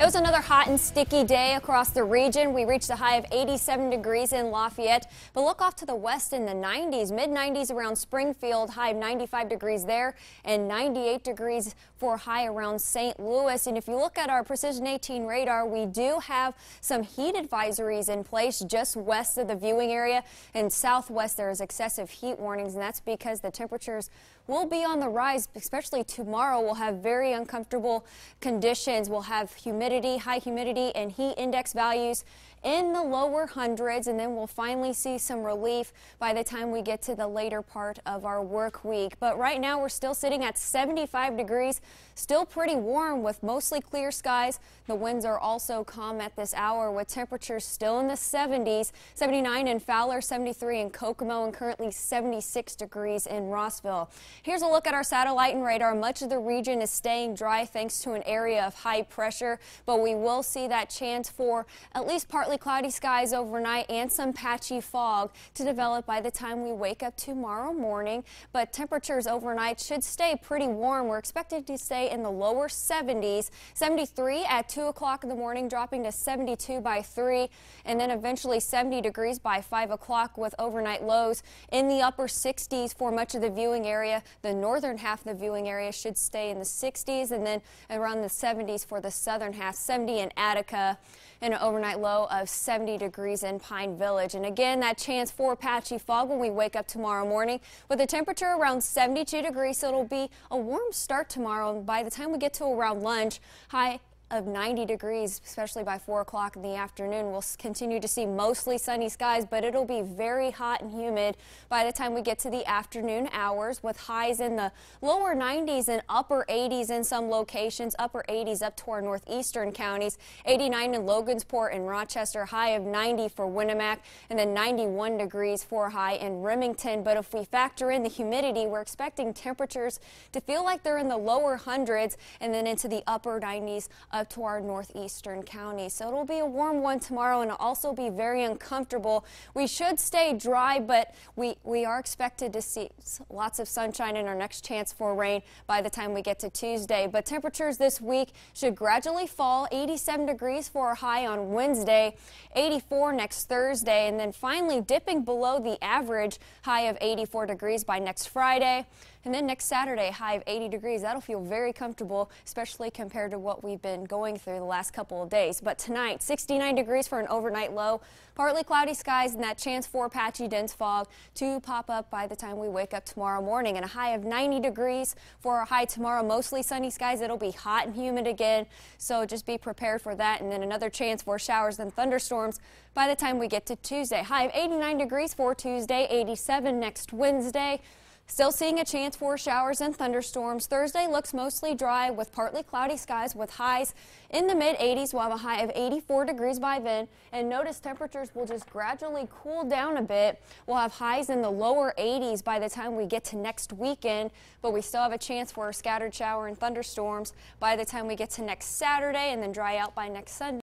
It was another hot and sticky day across the region. We reached a high of 87 degrees in Lafayette, but look off to the west in the 90s, mid 90s around Springfield, high of 95 degrees there, and 98 degrees for high around St. Louis. And if you look at our Precision 18 radar, we do have some heat advisories in place just west of the viewing area and southwest. There is excessive heat warnings, and that's because the temperatures will be on the rise, especially tomorrow. We'll have very uncomfortable conditions. We'll have humidity, high humidity, and heat index values in the lower hundreds, and then we'll finally see some relief by the time we get to the later part of our work week. But right now, we're still sitting at 75 degrees, still pretty warm with mostly clear skies. The winds are also calm at this hour with temperatures still in the 70s, 79 in Fowler, 73 in Kokomo, and currently 76 degrees in Rossville. Here's a look at our satellite and radar. Much of the region is staying dry thanks to an area of high pressure, but we will see that chance for at least partly cloudy skies overnight and some patchy fog to develop by the time we wake up tomorrow morning. But temperatures overnight should stay pretty warm. We're expected to stay in the lower 70s, 73 at 2 o'clock in the morning, dropping to 72 by 3, and then eventually 70 degrees by 5 o'clock with overnight lows in the upper 60s for much of the viewing area. The northern half of the viewing area should stay in the 60s and then around the 70s for the southern half, 70 in Attica and an overnight low of 70 degrees in Pine Village. And again, that chance for patchy fog when we wake up tomorrow morning with a temperature around 72 degrees. So it'll be a warm start tomorrow. And by the time we get to around lunch, high of 90 degrees, especially by 4 o'clock in the afternoon. We'll continue to see mostly sunny skies, but it'll be very hot and humid by the time we get to the afternoon hours with highs in the lower 90s and upper 80s in some locations, upper 80s up to our northeastern counties, 89 in Logansport and Rochester, high of 90 for Winamac, and then 91 degrees for high in Remington. But if we factor in the humidity, we're expecting temperatures to feel like they're in the lower hundreds and then into the upper 90s to our northeastern counties. So it'll be a warm one tomorrow and also be very uncomfortable. We should stay dry, but we, we are expected to see lots of sunshine and our next chance for rain by the time we get to Tuesday. But temperatures this week should gradually fall 87 degrees for a high on Wednesday, 84 next Thursday, and then finally dipping below the average high of 84 degrees by next Friday. And then next Saturday, high of 80 degrees. That'll feel very comfortable, especially compared to what we've been going through the last couple of days. But tonight, 69 degrees for an overnight low. Partly cloudy skies and that chance for patchy dense fog to pop up by the time we wake up tomorrow morning. And a high of 90 degrees for a high tomorrow. Mostly sunny skies. It'll be hot and humid again. So just be prepared for that. And then another chance for showers and thunderstorms by the time we get to Tuesday. High of 89 degrees for Tuesday, 87 next Wednesday. Still seeing a chance for showers and thunderstorms. Thursday looks mostly dry with partly cloudy skies with highs in the mid 80s. We'll have a high of 84 degrees by then. And notice temperatures will just gradually cool down a bit. We'll have highs in the lower 80s by the time we get to next weekend. But we still have a chance for a scattered shower and thunderstorms by the time we get to next Saturday and then dry out by next Sunday.